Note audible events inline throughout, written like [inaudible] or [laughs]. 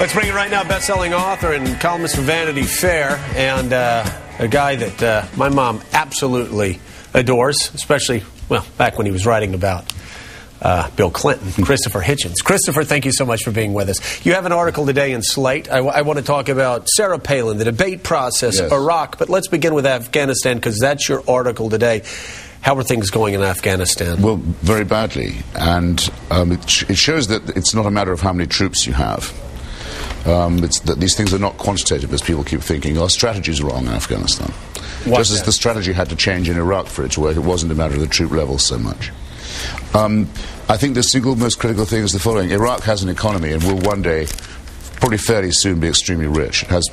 Let's bring it right now. Best-selling author and columnist for Vanity Fair, and uh, a guy that uh, my mom absolutely adores, especially well back when he was writing about. Uh, Bill Clinton, Christopher Hitchens. Christopher, thank you so much for being with us. You have an article today in Slate. I, w- I want to talk about Sarah Palin, the debate process, Yes. Iraq, but let's begin with Afghanistan because that's your article today. How are things going in Afghanistan? Well, very badly, and um, it, sh- it shows that it's not a matter of how many troops you have. Um, it's that these things are not quantitative, as people keep thinking. Our strategy's wrong in Afghanistan. Why Just as the strategy had to change in Iraq for it to work, it wasn't a matter of the troop level so much. Um, I think the single most critical thing is the following: Iraq has an economy and will one day, probably fairly soon, be extremely rich. It has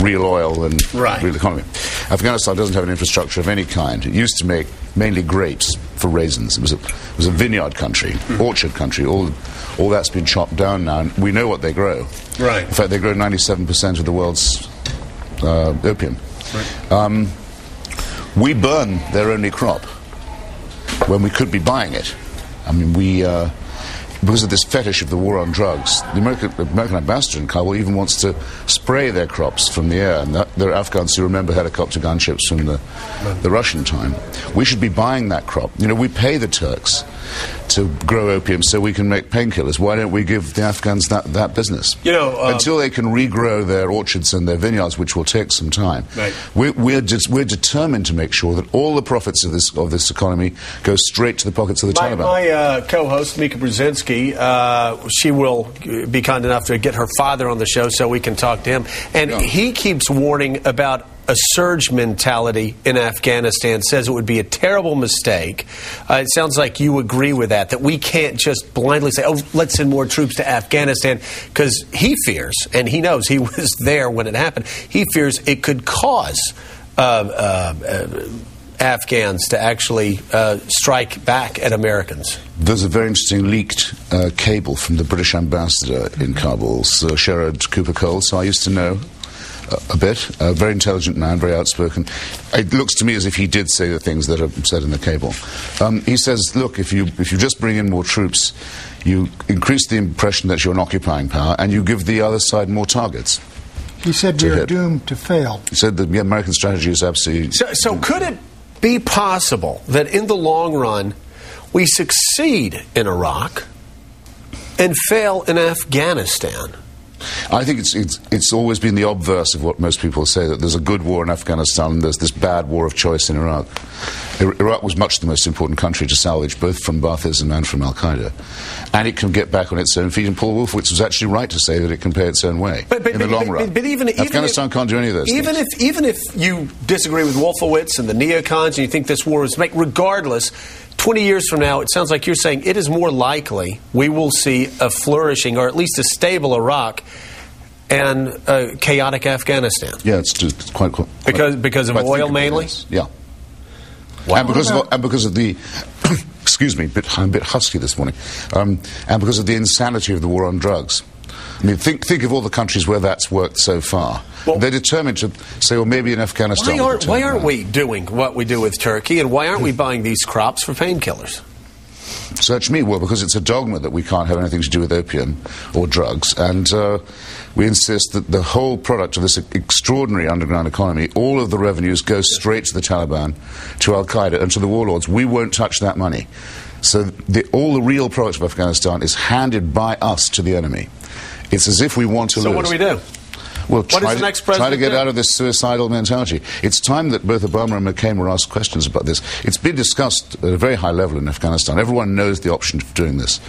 real oil and Right. real economy. Afghanistan doesn't have an infrastructure of any kind. It used to make mainly grapes for raisins. It was a, it was a vineyard country, orchard country. All, all that's been chopped down now, and we know what they grow. Right. In fact, they grow 97% of the world's uh, opium. Um, we burn their only crop when we could be buying it. I mean, we. Uh, because of this fetish of the war on drugs, the American, American ambassador in Kabul even wants to spray their crops from the air. And that, there are Afghans who remember helicopter gunships from the, the Russian time. We should be buying that crop. You know, we pay the Turks to grow opium so we can make painkillers. Why don't we give the Afghans that, that business? You know, um, Until they can regrow their orchards and their vineyards, which will take some time. Right. We're, we're, just, we're determined to make sure that all the profits of this, of this economy go straight to the pockets of the My, Taliban. my uh, co-host Mika Brzezinski, uh, she will be kind enough to get her father on the show so we can talk to him, and Yeah. he keeps warning about a surge mentality in Afghanistan. Says it would be a terrible mistake. Uh, it sounds like you agree with that. That we can't just blindly say, "Oh, let's send more troops to Afghanistan," because he fears, and he knows he [laughs] was there when it happened. He fears it could cause. Uh, uh, Afghans to actually uh, strike back at Americans. There's a very interesting leaked uh, cable from the British ambassador in Kabul, Sir Sherard Cowper-Coles, so I used to know uh, a bit. A very intelligent man, very outspoken. It looks to me as if he did say the things that are said in the cable. Um, he says, look, if you, if you just bring in more troops, you increase the impression that you're an occupying power and you give the other side more targets. He said we are hit. doomed to fail. He said the American strategy is absolutely. So, so could it be possible that in the long run we succeed in Iraq and fail in Afghanistan? I think it's, it's, it's always been the obverse of what most people say that there's a good war in Afghanistan and there's this bad war of choice in Iraq. Iraq was much the most important country to salvage, both from Baathism and from Al Qaeda. And it can get back on its own feet. And Paul Wolfowitz was actually right to say that it can pay its own way in the long but- run. but even, even Afghanistan if, can't do any of those Even things. if even if you disagree with Wolfowitz and the neocons and you think this war is make regardless. 20 years from now, it sounds like you're saying it is more likely we will see a flourishing or at least a stable Iraq and a chaotic Afghanistan. yeah, it's just quite, quite Because- because of oil mainly? Yeah. And because, of, and because of the, [coughs] excuse me, bit, I'm a bit husky this morning, um, and because of the insanity of the war on drugs. I mean, think, think of all the countries where that's worked so far. Well- They're determined to say, well, maybe in Afghanistan. Why aren't, why aren't we doing what we do with Turkey, and why aren't we buying these crops for painkillers? Search me. Well, because it's a dogma that we can't have anything to do with opium or drugs, and uh, we insist that the whole product of this extraordinary underground economy, all of the revenues go straight to the Taliban, to Al Qaeda, and to the warlords. We won't touch that money. So the, all the real product of Afghanistan is handed by us to the enemy. It's as if we want to So lose. So what do we do? Well, try, the to, try to get do? out of this suicidal mentality. It's time that both Obama and McCain were asked questions about this. It's been discussed at a very high level in Afghanistan. Everyone knows the option of doing this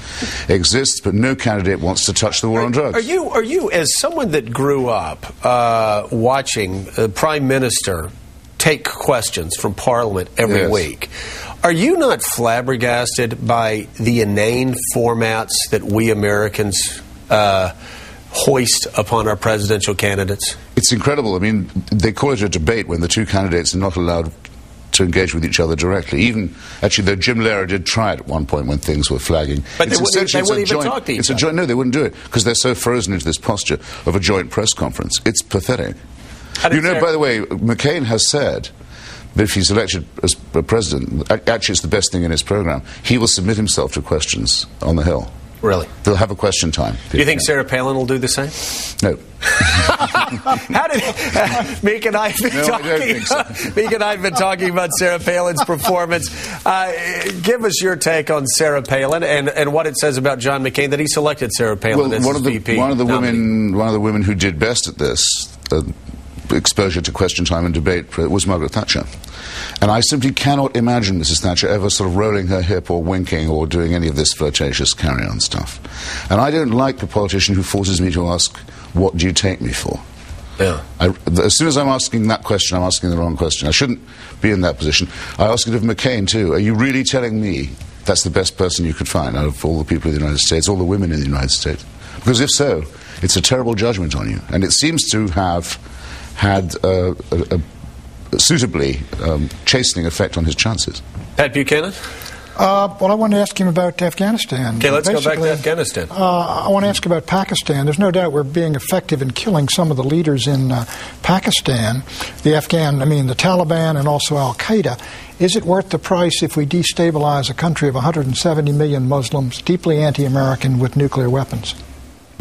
exists, but no candidate wants to touch the war on drugs. Are you, are you, as someone that grew up uh, watching the Prime Minister take questions from Parliament every Yes. week, are you not flabbergasted by the inane formats that we Americans uh, hoist upon our presidential candidates? It's incredible. I mean, they call it a debate when the two candidates are not allowed to engage with each other directly. Even actually, though Jim Lehrer did try it at one point when things were flagging. But they It's wouldn't- they wouldn't even joint- talk to each It's a joint. No, they wouldn't do it because they're so frozen into this posture of a joint press conference. It's pathetic. You know, by the way, McCain has said. that If he's elected as a president, actually it's the best thing in his program. He will submit himself to questions on the Hill. Really? They'll have a question time. Do you think Sarah Palin will do the same? No. [laughs] How did uh, Mika and I have been No, talking? so. [laughs] Mika and I have been talking about Sarah Palin's performance. Uh, give us your take on Sarah Palin and, and what it says about John McCain that he selected Sarah Palin Well, as one of the VP. one of the nominee. women one of the women who did best at this. Uh, Exposure to question time and debate uh, was Margaret Thatcher. And I simply cannot imagine Mrs. Thatcher ever sort of rolling her hip or winking or doing any of this flirtatious carry on stuff. And I don't like a politician who forces me to ask, What do you take me for? Yeah. I, as soon as I'm asking that question, I'm asking the wrong question. I shouldn't be in that position. I ask it of McCain, too. Are you really telling me that's the best person you could find out of all the people in the United States, all the women in the United States? Because if so, it's a terrible judgment on you. And it seems to have had uh, a, a suitably um, chastening effect on his chances. Pat Buchanan? Uh, well, I want to ask him about Afghanistan. Okay, let's go back to Afghanistan. Uh, I want to ask about Pakistan. There's no doubt we're being effective in killing some of the leaders in uh, Pakistan, the Afghan, I mean, the Taliban and also Al Qaeda. Is it worth the price if we destabilize a country of 170 million Muslims, deeply anti American, with nuclear weapons?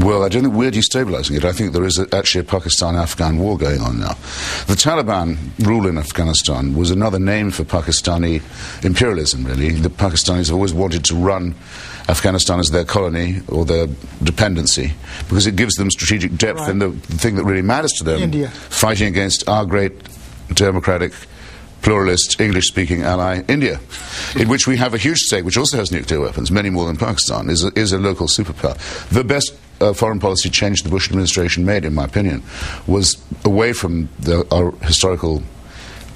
Well, I don't think we're destabilizing it. I think there is a, actually a Pakistan Afghan war going on now. The Taliban rule in Afghanistan was another name for Pakistani imperialism, really. The Pakistanis have always wanted to run Afghanistan as their colony or their dependency because it gives them strategic depth Right. in the, the thing that really matters to them India. fighting against our great democratic pluralist English speaking ally India, in which we have a huge stake, which also has nuclear weapons, many more than Pakistan, is a, is a local superpower. The best uh, foreign policy change the Bush administration made, in my opinion, was away from the, our historical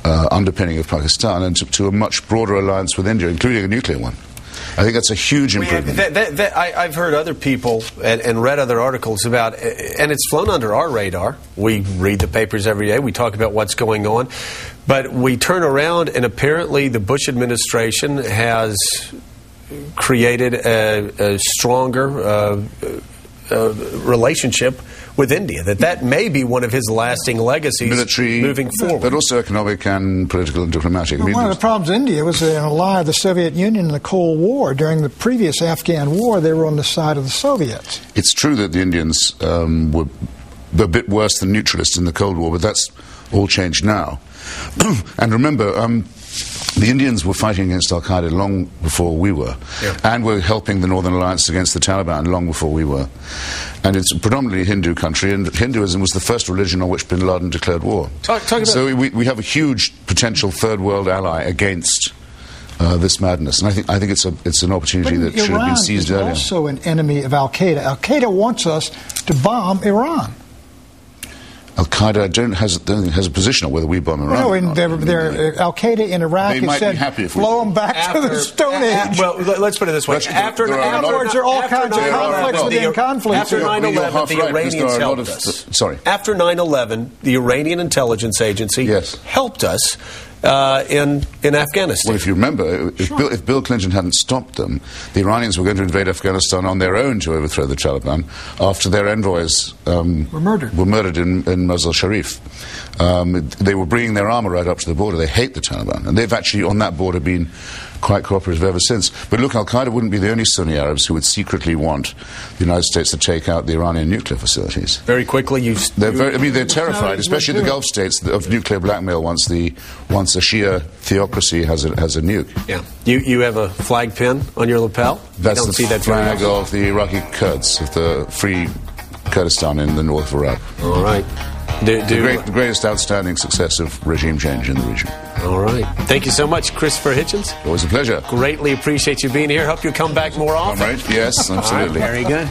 uh, underpinning of Pakistan and to, to a much broader alliance with India, including a nuclear one. I think that's a huge improvement. I, I've heard other people and, and read other articles about, and it's flown under our radar. We read the papers every day. We talk about what's going on, but we turn around and apparently the Bush administration has created a, a stronger uh, uh, relationship with India. That that may be one of his lasting legacies Military, moving forward. but also economic and political and diplomatic. I mean, One of the problems in India was an ally of the Soviet Union in the Cold War. During the previous Afghan war, they were on the side of the Soviets. It's true that the Indians um, were a bit worse than neutralists in the Cold War, but that's all changed now. [clears throat] and remember, um, the Indians were fighting against Al Qaeda long before we were, Yeah. and were helping the Northern Alliance against the Taliban long before we were. And it's a predominantly Hindu country, and Hinduism was the first religion on which bin Laden declared war. Talk- talk about- so we, we have a huge potential third world ally against. Uh, this madness, and I think I think it's a it's an opportunity that should have been seized is earlier. also an enemy of Al Qaeda. Al Qaeda wants us to bomb Iran. Al Qaeda don't has don't think has a position on whether we bomb Iran. No, or and not. they're, they're, Al Qaeda in Iraq They has might be said, happy if blow do. them back to the Stone a- Age. a- well, let- let's put it this way. Actually, after, there are a after, lot of- In other words, there are all after kinds of 9/11, conflicts the- within conflicts. After You're- 9 you're 11, the Iranians there are a lot helped of- us. sorry. After 9 11, the Iranian intelligence agency Yes. helped us uh, in, in Afghanistan. Well, if you remember, if, Bill, if Bill Clinton hadn't stopped them, the Iranians were going to invade Afghanistan on their own to overthrow the Taliban after their envoys um, Were murdered. Were murdered in, in Mazar Sharif. Um, they were bringing their armor right up to the border. They hate the Taliban, and they've actually on that border been quite cooperative ever since. But look, Al Qaeda wouldn't be the only Sunni Arabs who would secretly want the United States to take out the Iranian nuclear facilities. Very quickly, you. They're very, I mean, they're terrified, especially the. Gulf states, of nuclear blackmail once the once a Shia theocracy has a, has a nuke. yeah. You, you have a flag pin on your lapel? That's you don't the see that flag of the Iraqi Kurds, of the Free Kurdistan in the north of Iraq. All right. Do, The, great, the greatest outstanding success of regime change in the region. All right. Thank you so much, Christopher Hitchens. Always a pleasure. Greatly appreciate you being here. Hope you come back more often. right? Yes, [laughs] absolutely. Very good.